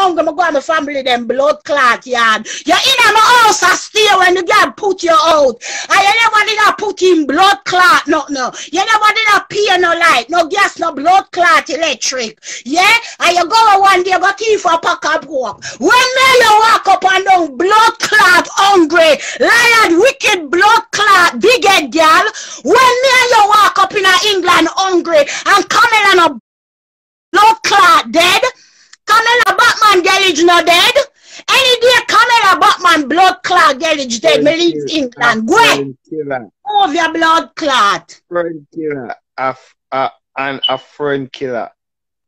hungry, I go to my family, them blood clot yard. You're in my house, I stay when the God put you out. And you never did I put in blood clot, no, no. You never did I pay no light, no gas, no blood clot electric. Yeah? And you go one day, go thief a pack of pork. When me you walk up and down, blood clot hungry, lion, wicked blood clot, big head girl. When me you walk up in England hungry and coming on a blood clot dead, coming a Batman garage no dead. Any day Camilla Batman blood clot garage dead, me leave England. Go. Move your blood clot. Friend killer. A, a, uh, and a friend killer.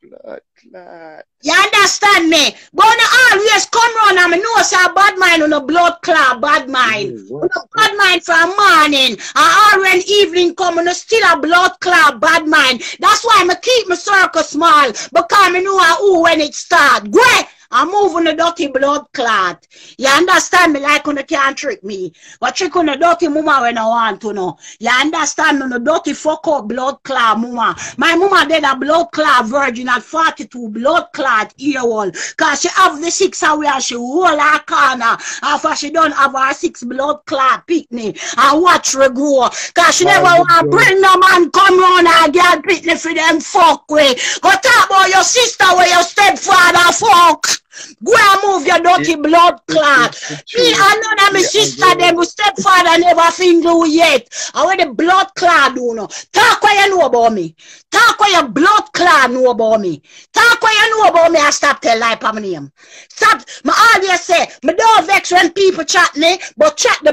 Blood clot. You understand me? But I always come round and I know say a bad mind on a blood clot, bad mind. Mm, On a bad mind for a morning. And all when evening come on still a blood clot, bad mind. That's why I keep my circle small. Because I know who when it start. Go ahead. I'm moving the dirty blood clot. You understand me like when you can't trick me. But trick on the dirty mama when I want to know. You understand me? The dirty fuck up blood clot mama. My mama did a blood clot virgin at 42 blood clot ear hole. Cause she have the six away and she hold her corner. After she done have her six blood clot picnic and watch her grow. Cause she oh, never Oh, want to bring no man come round and get picnic for them fuck way. Go talk about your sister where your stepfather fuck. Go and move your dirty blood clot. Me, I know that my Yeah, sister, them, my stepfather never finger yet. I want the blood clot do know. Talk what you know about me. Talk what your blood clot know about me. Talk what you know about me I stop tell lie for my name. Stop. My always say, me don't vex when people chat me, but chat the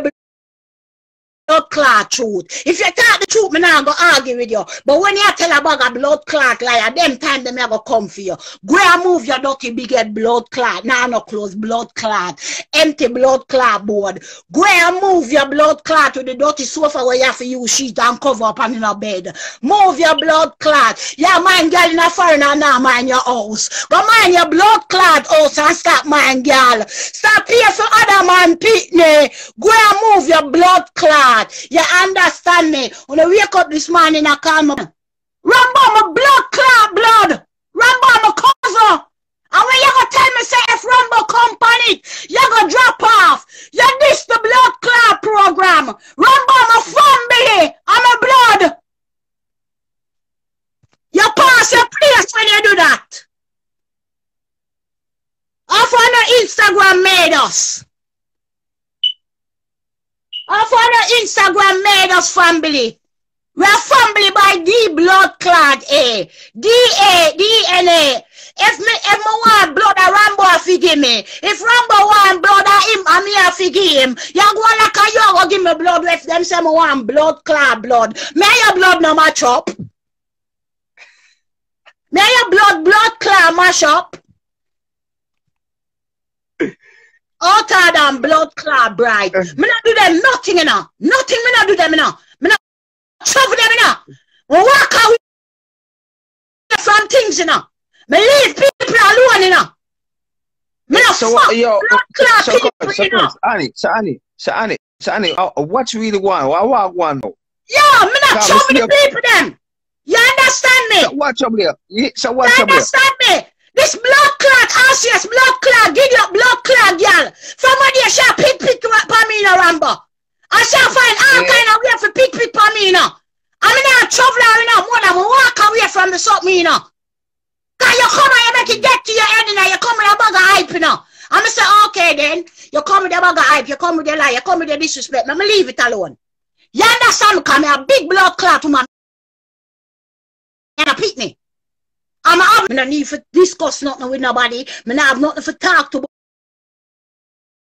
blood clot truth. If you talk the truth, me not go argue with you. But when you tell about a blood clot liar, them time them go come for you. Go and move your dirty big head blood clot. Now no close blood clot. Empty blood clot board. Go and move your blood clot to the dirty sofa where you have to use sheet and cover up and in a bed. Move your blood clot. Yeah, mind girl in a foreign and now mind your house. Go mind your blood clot house and stop mind girl. Stop here for other man pitney. Go and move your blood clot. You understand me? When I wake up this morning, I call my Rambo, my blood clot blood. Rambo, my cousin. And when you gonna tell me say if Rambo come on it, you gonna drop off. You this the blood clot program. Rambo, my family. I'm a blood. You pass your place when you do that. Off on the Instagram made us. Off on the Instagram made us family. We are family by the blood clot eh? A. D-A, DNA. If me, if me want blood, a Rambo fi me. If Rambo want blood, a him, a me a fi give him. You go like a you go give me blood if them say me want blood clot blood. Me your blood no match up. Me your blood, blood clot mash up. Hotter than blood clot bride. Eh. Me not do them nothing, you know. Nothing me not do them, you know. Trouble them, you know. We walk away from things, you know. Me leave people alone, you know. Me not So fuck yo, blood so, people, so, so, you know. so, Annie, so Annie, so Annie, so Annie, uh, what you really want? What, what want now? Yo, me not Come, trouble the people, them. You understand me? So what trouble? Yeah, So You what trouble here? understand me? This blood clot, osseous blood clot, give you blood clot, girl. Somebody shall pick pick you for me, no Rambo. I shall find all Yeah. kind of way for pick pick for me, no. I mean, I'm traveling, you know, more than walk away from the something, you know. Cause you come and you make it get to your head, you know, you come with a bag of hype, you know. I'm gonna say, okay then, you come with a bag of hype, you come with the lie, you come with the disrespect, I'm gonna leave it alone. You understand me? Cause me a big blood clot woman and a. I'm a, me no need to discuss nothing with nobody. Not have nothing to talk to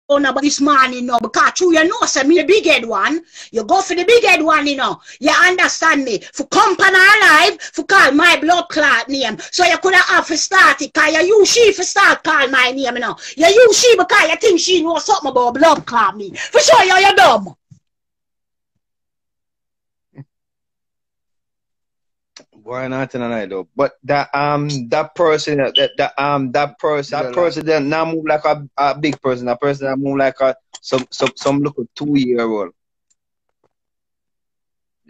Oh, about nobody this morning, no. Because true, you know, say me the big head one. You go for the big head one, you know. You understand me? For company alive, for call my blood clot name. So you could have to start it, cause you use she for start call my name, you know. You use she because you think she know something about blood clot me. For sure, you you dumb. Why not tonight though? But that um that person that, that, that um that person that person that now move like a, a big person, that person that move like a some some some little two year old.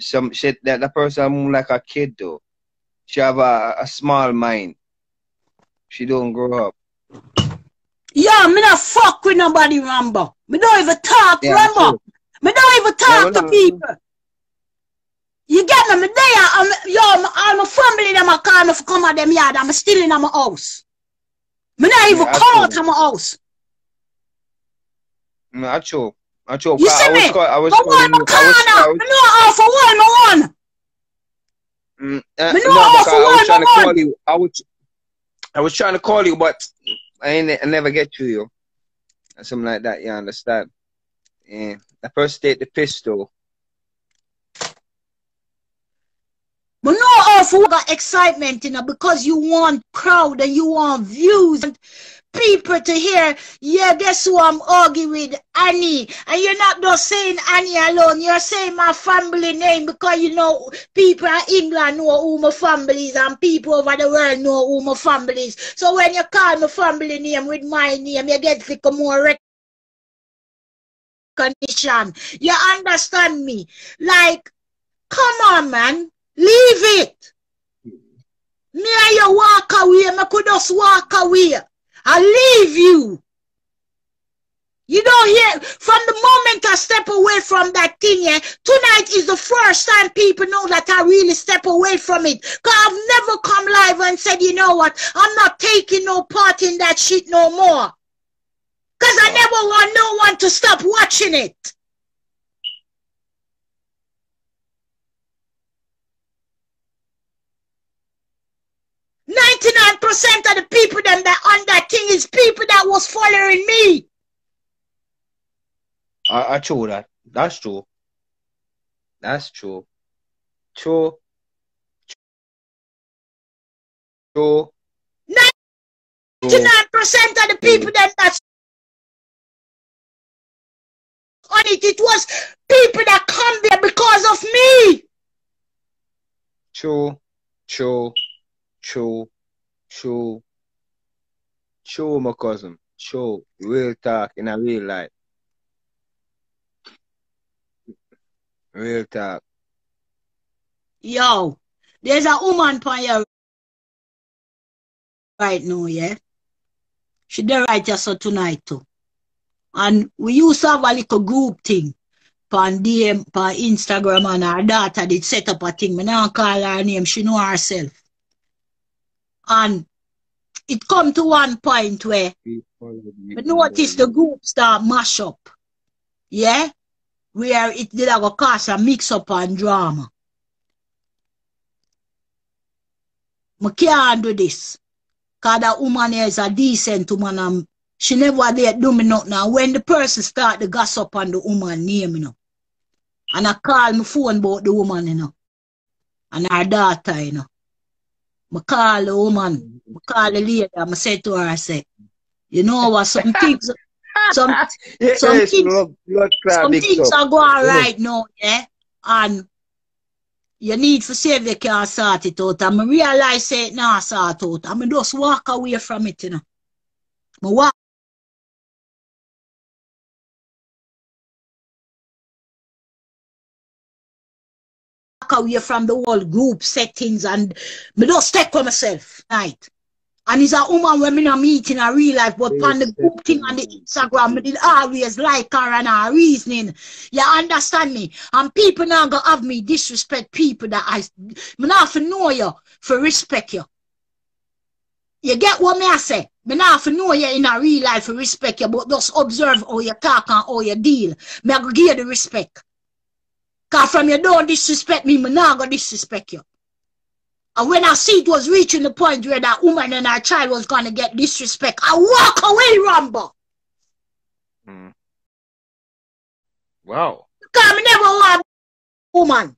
Some shit that that person move like a kid though. She have a, a small mind. She don't grow up. Yeah, me not fuck with nobody, Rambo. Me don't even talk, Yeah, Rambo. true. Me don't even talk we to know. people. You get me? Me there, I'm, yo, I'm, I'm a family them a call me for come at them yard. I'm still in my house. Me not even Yeah, absolutely. to my house. Mm, I true. I true. You see was me? call, I was But calling you. I was, I was, Me know how for one me one. mm, uh, Me no, how because for I was trying to call you. I was, I was trying to call you, but I ain't, I never get to you. And something like that. You understand? Yeah. I first take the pistol. But no for got excitement, you know, because you want crowd and you want views and people to hear, yeah, guess who I'm arguing with? Annie. And you're not just saying Annie alone, you're saying my family name because you know people in England know who my family is and people over the world know who my family is. So when you call my family name with my name, you get to more recognition. You understand me? Like, come on, man. Leave it. Me and you walk away, me could just walk away. I leave you. You don't hear from the moment I step away from that thing, yeah. Tonight is the first time people know that I really step away from it. Cause I've never come live and said, you know what, I'm not taking no part in that shit no more. Cause I never want no one to stop watching it. Ninety-nine percent of the people them that on that thing is people that was following me. I, I true that. That's true. That's true. True. True. True. Ninety-nine percent of the people that that's on it, it was people that come there because of me. True. True. True. True. True, my cousin. True. Real talk in a real life. Real talk. Yo, there's a woman on here right now, yeah. She did right just so tonight too. And we used to have a little group thing on DM, on Instagram, and her daughter did set up a thing. Me now call her name, she know herself. And it come to one point where me notice the group start mash up. Yeah? Where it did a go cause a mix up and drama. I can't do this. Cause that woman is a decent woman and she never did do me nothing. And when the person start the gossip on the woman name, you know. And I call my phone about the woman, you know. And her daughter, you know. I call the woman, I call the lady, I say to her, I say, you know what, some things, some, Yes, some yes, things- some things up. are going right now, yeah? And you need to if you can sort it out. And I realize it now sort out. And I just walk away from it, you know. I walk away from the whole group settings and me just take for myself Right. And it's a woman when me not meet in a real life, but on the group thing on the Instagram, me did always like her and her reasoning. You understand me? And people now gonna have me disrespect people that I me not for know you, for respect you. You get what me I say? Me not for know you in a real life for respect you, but just observe how you talk and how you deal. Me I go give you the respect. Cause from you don't disrespect me, me not gonna disrespect you. And when I see it was reaching the point where that woman and her child was gonna get disrespect, I walk away, Rambo. Mm. Wow. Cause I never want woman.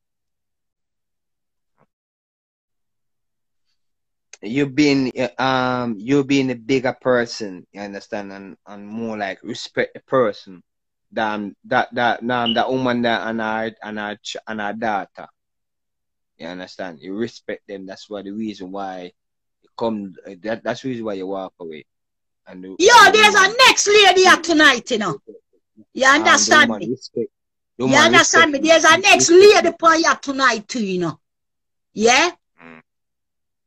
You've been um you being a bigger person, you understand, and, and more like respect the person than that that um, that woman that and our and our and our daughter. You understand? You respect them. That's why the reason why you come. That that's the reason why you walk away. And the, Yo, and the there's a next lady here tonight, you know. You understand me? respect- You understand me? There's a next lady for you tonight too, you know. Yeah? Mm.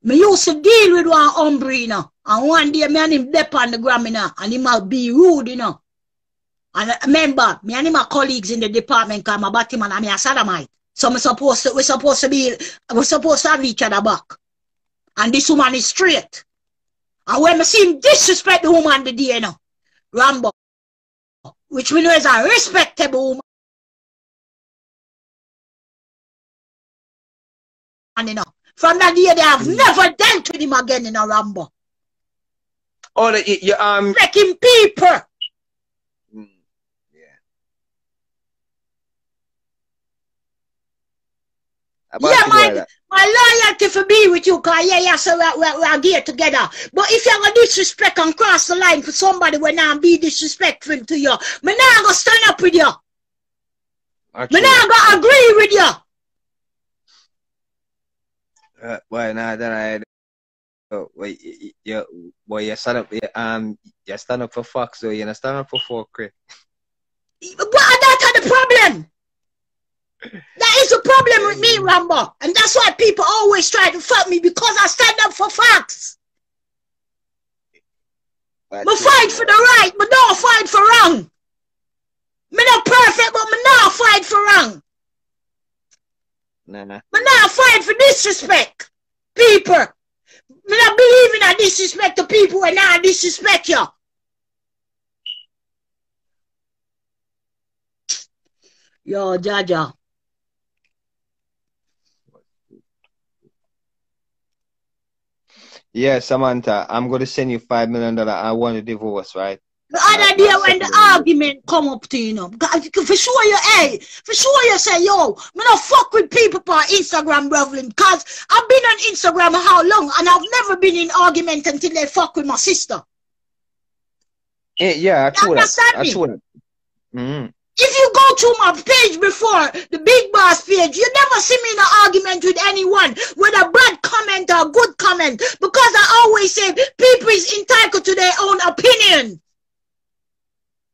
Me used to deal with one hombre, you know. And one day, me and him dep on the gram, you know, and he might be rude, you know. And remember, me and my colleagues in the department, because I'm a Batman and I'm a sodomite. So we supposed to, we supposed to be, we supposed to have each other back. And this woman is straight. And when I see him disrespect the woman the day, you know, Rambo, which we know is a respectable woman, And you know. From that day, they have never dealt with him again in a Rambo. Oh, the, you, um, Wrecking people. mm, yeah. About Yeah, my, my loyalty for be with you, cause yeah, yeah, so we, we, we are here together. But if you have a disrespect and cross the line for somebody when I'm be disrespectful to you, me not gonna stand up with you. Me Actually, not gonna agree with you. uh, well, now that I, oh, wait, you, you, boy, you stand up, you, um, you stand up for Fox, so you not stand up for Crit. But that's the problem. That is the problem with me, Rambo. And that's why people always try to fuck me because I stand up for facts. But Me fight for the right, but don't fight for wrong. Me not perfect, but me not fight for wrong. Nah, nah. Me not fight for disrespect. People. Me not believe in a disrespect to people and I disrespect you. Yo, Jaja. Yeah, Samantha, I'm going to send you five million dollar. I want a divorce, right? The other day when the argument come up to you know, for sure you hey, for sure you say, yo, me not fuck with people on Instagram, brethren, cause I've been on Instagram how long and I've never been in argument until they fuck with my sister. Eh, yeah, I that. understand I true that. If you go to my page before, the big boss page, you never see me in an argument with anyone with a bad comment or a good comment because I always say people is entitled to their own opinion.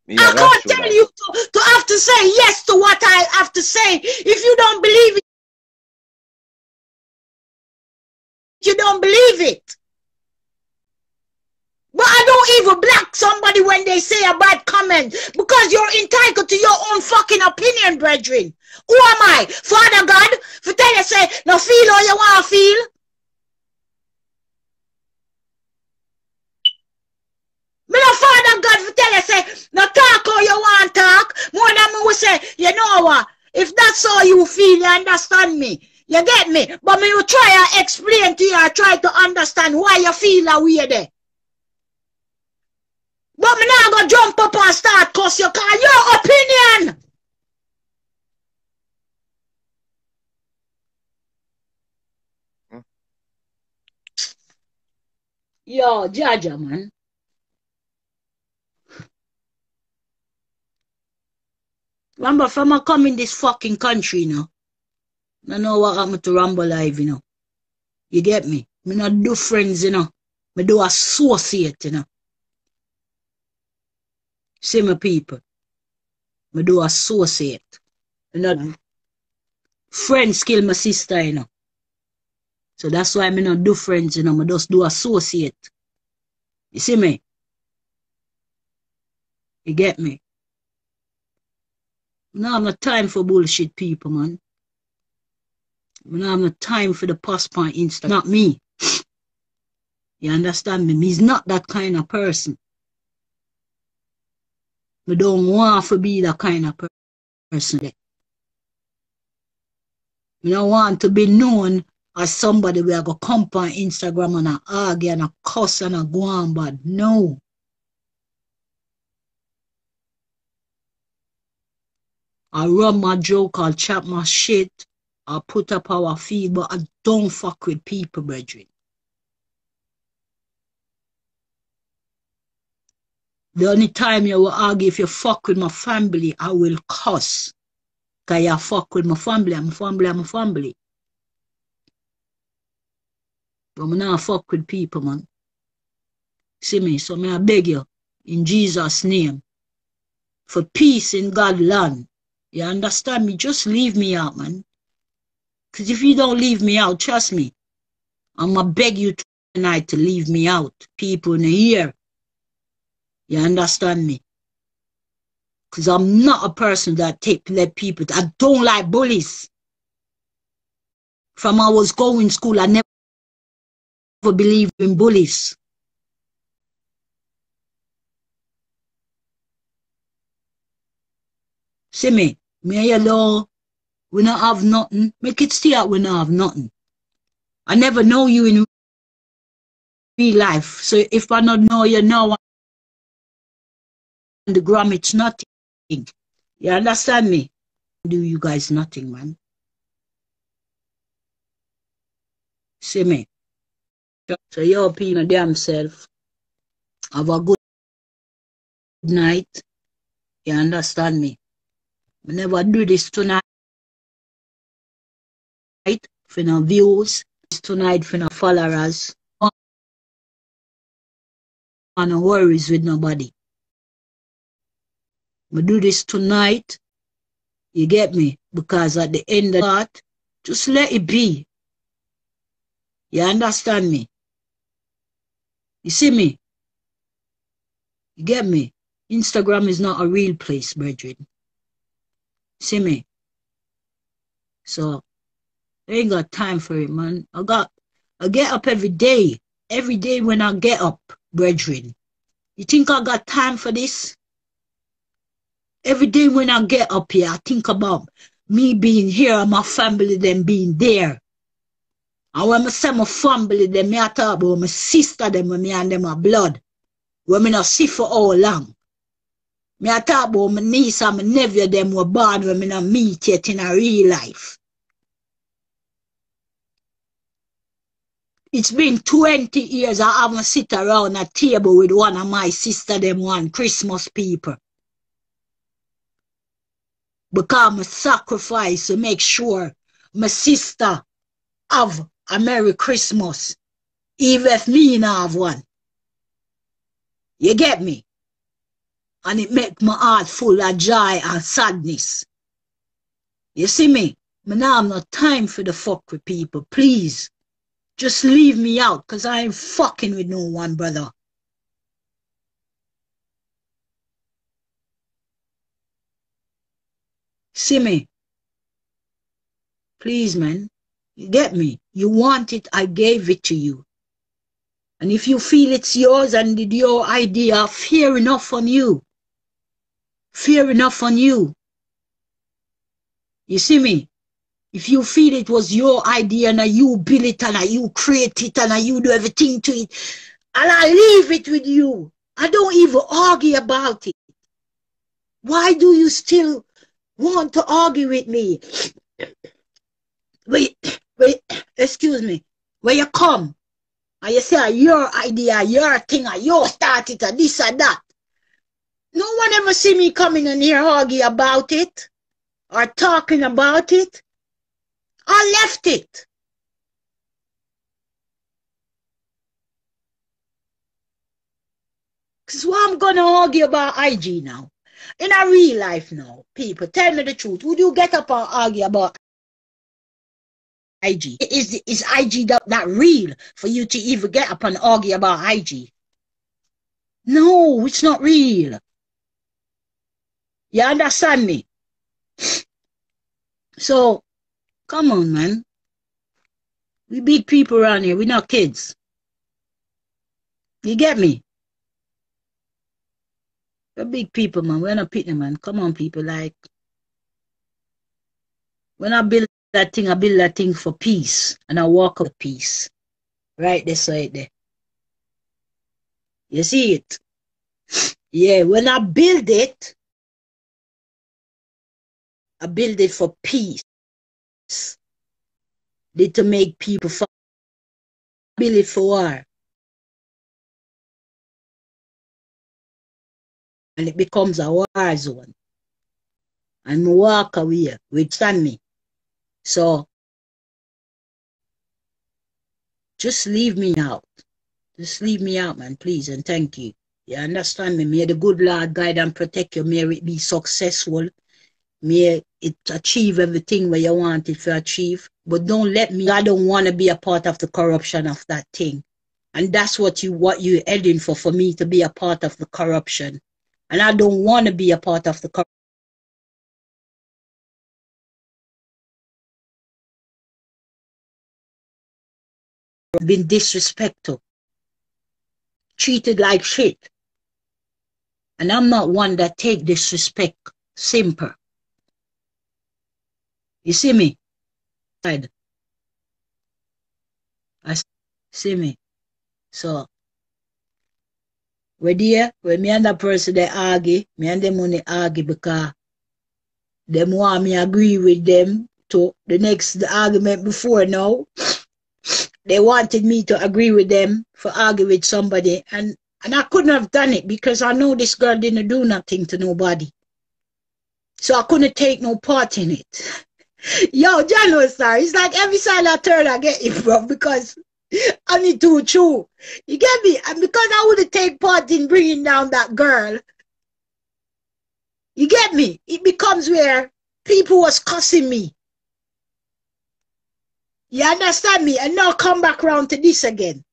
Yeah, I can't tell that. you to, to have to say yes to what I have to say. If you don't believe it, you don't believe it. But I don't even block somebody when they say a bad comment because you're entitled to your own fucking opinion, brethren. Who am I? Father God? For tell you say, no feel how you want to feel. Me no father God for tell you say, no talk how you want talk. More than me will say, you know what? If that's how you feel, you understand me. You get me? But me will try to explain to you, I try to understand why you feel that way there. But me not gonna jump up and start cuss you, cause your opinion. Yo, Jaja, man. Remember, from I come in this fucking country, you know. I know what happened to Rambo Live, you know. You get me? Me not do friends, you know. Me do associate, you know. See my people. Me do associate. You know, friends kill my sister, you know. So that's why me not do friends, you know. Me just do associate. You see me? You get me? No, have no time for bullshit people, man. We don't have no time for the on Insta. Not me. You understand me? He's not that kind of person. We don't want to be that kind of per- person. We don't want to be known as somebody we going to come on Instagram and a argue and a cuss and a go on, but no. I run my joke, I'll chat my shit, I'll put up our feed, but I don't fuck with people, brethren. The only time you will argue if you fuck with my family, I will cuss. Cause you fuck with my family, I'm family, I'm family. But I'm not fuck with people, man. See me, so me I beg you, in Jesus' name, for peace in God land. You understand me? Just leave me out, man. Because if you don't leave me out, trust me, I'm going to beg you tonight to leave me out. People in the ear. You understand me? Because I'm not a person that take let people. I don't like bullies. From I was going school, I never believed in bullies. See me, me alone, we not have nothing. Make it stay out we not have nothing. I never know you in real life. So if I not know you now the gram, it's nothing. You understand me? Do you guys nothing, man? See me? So your opinion damn self. Have a good night. You understand me? I never do this tonight for no views, tonight for no followers. And no worries with nobody. We do this tonight. You get me? Because at the end of that, just let it be. You understand me? You see me? You get me? Instagram is not a real place, brethren. See me? So, I ain't got time for it, man. I got, I get up every day. Every day when I get up, brethren. You think I got time for this? Every day when I get up here, I think about me being here and my family them being there. And when I say my family them, I talk about my sister them when me and them are blood. When me not see for all long. Me I talk about my niece and my nephew them were born when me not meet yet in a real life. It's been 20 years I haven't sit around a table with one of my sister them one Christmas people. Because a sacrifice to make sure my sister have a Merry Christmas. Even if me not have one. You get me? And it make my heart full of joy and sadness. You see me? Me now I'm not time for the fuck with people. Please. Just leave me out, because I ain't fucking with no one, brother. See me? Please, man. You get me? You want it, I gave it to you. And if you feel it's yours and your idea, fear enough on you. Fear enough on you. You see me? If you feel it was your idea and you build it and you create it and you do everything to it, and I leave it with you. I don't even argue about it. Why do you still want to argue with me? Wait, wait, excuse me. When you come and you say ah, your idea, your thing, ah, or your start it, or this or that. No one ever see me coming in here argue about it or talking about it. I left it. Because what I'm going to argue about IG now? In a real life now, people, tell me the truth. Would you get up and argue about IG? Is, is IG that, that real for you to even get up and argue about IG? No, it's not real. You understand me? So, Come on, man. We big people around here. We're not kids. You get me? We're big people, man. We're not pitting, man. Come on, people. Like, when I build that thing, I build that thing for peace. And I walk with peace. Right this side there. You see it? Yeah, when I build it, I build it for peace did to make people feel for war. And it becomes a war zone. And walk away with me. So just leave me out. Just leave me out, man, please, and thank you. You understand me? May the good Lord guide and protect you. May it be successful May it achieve everything where you want it to achieve. But don't let me, I don't want to be a part of the corruption of that thing. And that's what you what you're heading for, for me to be a part of the corruption. And I don't want to be a part of the corruption. Been disrespectful, treated like shit. And I'm not one that take disrespect simple. You see me? I see me. So, we there, when me and that person they argue, me and them only argue because them want me agree with them to the next the argument before now. They wanted me to agree with them for argue with somebody and and I couldn't have done it because I know this girl didn't do nothing to nobody. So I couldn't take no part in it. Yo, John star, it's like every side I turn, I get it, bro, because I need to true. You get me? And because I wouldn't take part in bringing down that girl, you get me? It becomes where people was cussing me. You understand me? And now come back around to this again.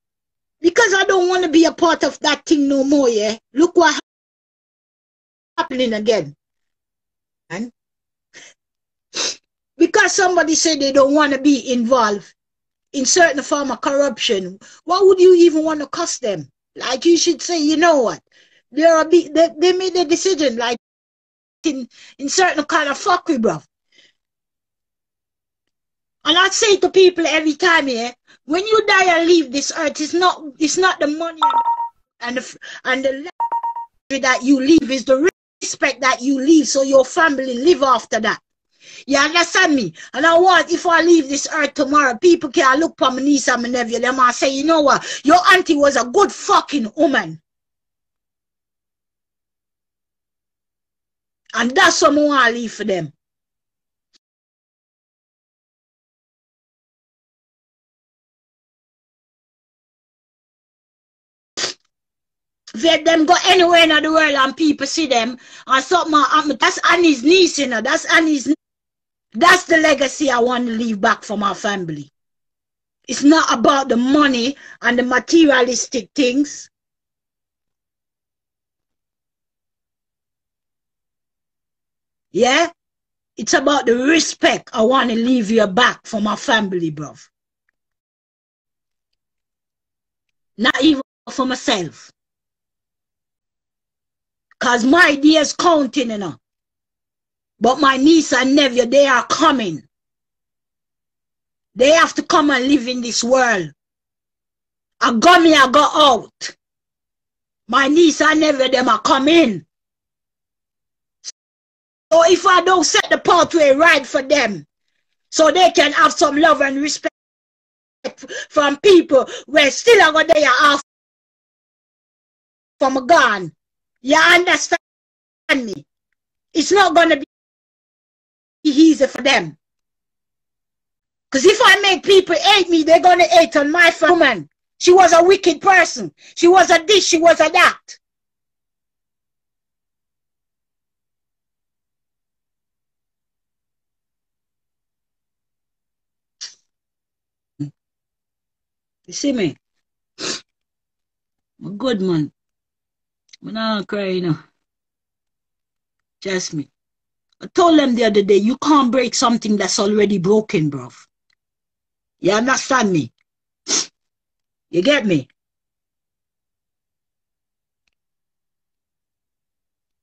Because I don't want to be a part of that thing no more, yeah? Look what happening again. And because somebody said they don't want to be involved in certain form of corruption, why would you even want to cuss them? Like you should say, you know what? They're a bit, they, they made a decision like in, in certain kind of fuckery, bro. And I say to people every time here, yeah, when you die and leave this earth, it's not it's not the money and the and the that you leave, is the respect that you leave so your family live after that. You understand me? And I want, if I leave this earth tomorrow, people can look for my niece and my nephew, them and say, you know what? Your auntie was a good fucking woman. And that's what I leave for them. Let them go anywhere in the world and people see them and something happen. That's Annie's niece, you know. That's Annie's that's the legacy I want to leave back for my family. It's not about the money and the materialistic things. Yeah? It's about the respect I want to leave you back for my family, bruv. Not even for myself. Because my days counting, you know. But my niece and nephew, they are coming. They have to come and live in this world. I got me, I got out. My niece and nephew, them are coming. So if I don't set the pathway right for them, so they can have some love and respect from people where still I got there off from a gun. You understand me? It's not gonna be easy for them. Because if I make people hate me, they're going to hate on my woman. She was a wicked person. She was a this, she was a that. You see me? I'm good man. I'm not crying. Just me. I told them the other day, you can't break something that's already broken, bruv. You understand me? You get me?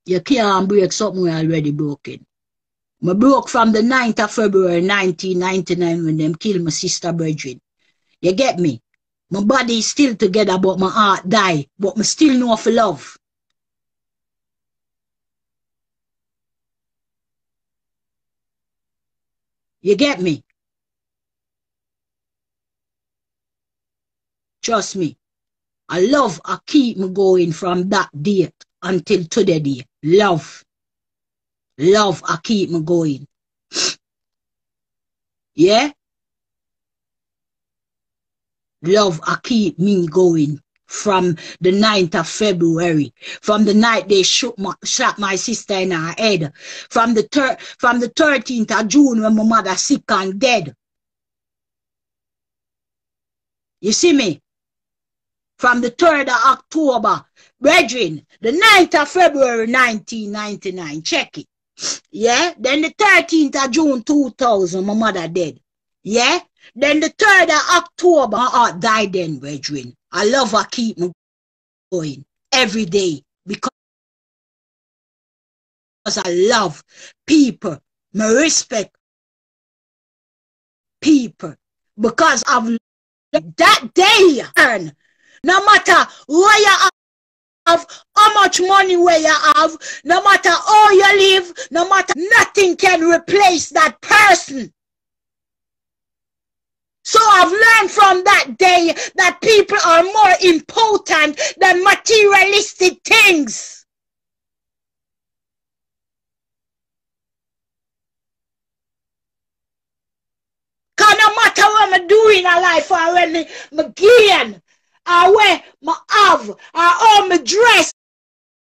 You can't break something already broken. I broke from the 9th of February 1999 when them killed my sister Bridget. You get me? My body is still together, but my heart died. But I still know for love. You get me? Trust me. I love I keep me going from that date until today day. Love. Love I keep me going. Yeah? Love I keep me going from the 9th of February, from the night they shoot my, shot my sister in her head, from the thir- from the 13th of June when my mother sick and dead. You see me? from the 3rd of October. Brethren, the 9th of February 1999. Check it. Yeah. Then the 13th of June 2000, my mother dead. Yeah. Then the 3rd of October, heart died then, brethren. I love her keep me going every day because I love people. I respect people because of that day. And no matter where you have, how much money where you have, no matter how you live, no matter nothing can replace that person. So I've learned from that day that people are more important than materialistic things. Cause no matter what I'm doing in life or when I gain, or where I have, or how I dress,